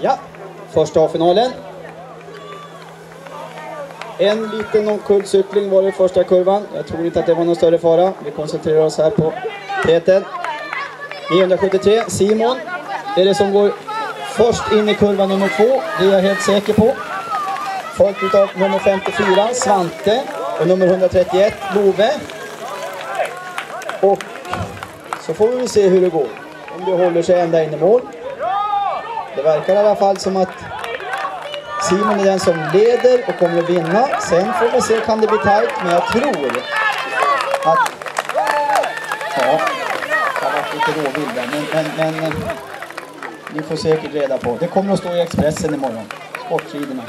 Ja, första A-finalen. En liten omkullcykling var det i första kurvan. Jag tror inte att det var någon större fara. Vi koncentrerar oss här på Peter. 973, Simon är det som går först in i kurva nummer två. Det är jag helt säker på. Följt av nummer 54, Svante. Och nummer 131, Love. Och så får vi se hur det går. Om det håller sig ända in i mål. Det verkar i alla fall som att Simon är den som leder och kommer att vinna. Sen får vi se, kan det bli tajt, men jag tror att... Ja, jag har varit lite råvild där, men, men, men ni får säkert reda på. Det kommer att stå i Expressen imorgon, Sportsidorna.